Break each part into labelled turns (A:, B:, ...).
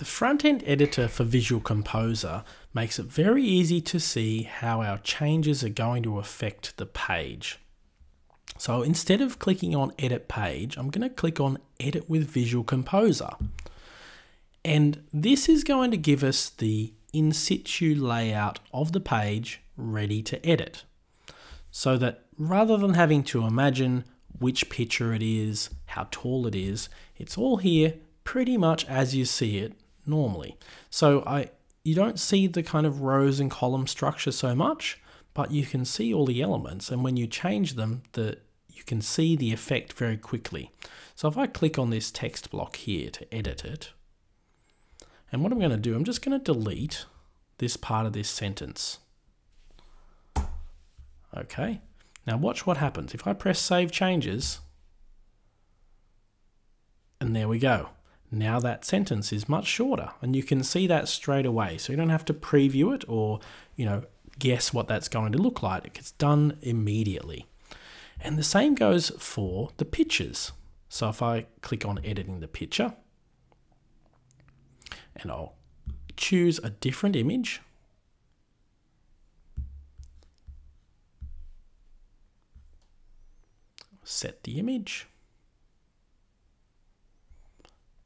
A: The front-end editor for Visual Composer makes it very easy to see how our changes are going to affect the page. So instead of clicking on Edit Page, I'm going to click on Edit with Visual Composer. And this is going to give us the in situ layout of the page ready to edit. So that rather than having to imagine which picture it is, how tall it is, it's all here pretty much as you see it normally. So I you don't see the kind of rows and column structure so much, but you can see all the elements and when you change them, the you can see the effect very quickly. So if I click on this text block here to edit it, and what I'm going to do, I'm just going to delete this part of this sentence. Okay, now watch what happens. If I press Save Changes, and there we go. Now that sentence is much shorter and you can see that straight away. So you don't have to preview it or, you know, guess what that's going to look like. It's done immediately. And the same goes for the pictures. So if I click on editing the picture and I'll choose a different image. Set the image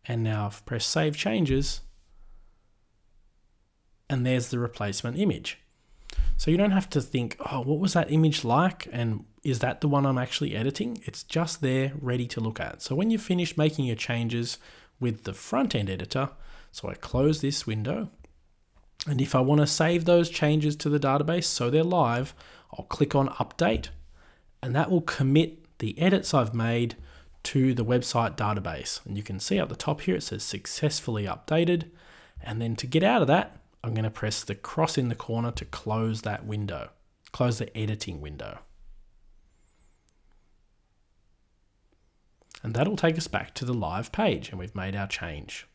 A: and now I've pressed save changes and there's the replacement image. So you don't have to think, oh, what was that image like? And is that the one I'm actually editing? It's just there ready to look at. So when you've finished making your changes with the front end editor, so I close this window. And if I want to save those changes to the database so they're live, I'll click on update and that will commit the edits I've made to the website database. And you can see at the top here it says successfully updated. And then to get out of that, I'm going to press the cross in the corner to close that window, close the editing window. And that'll take us back to the live page and we've made our change.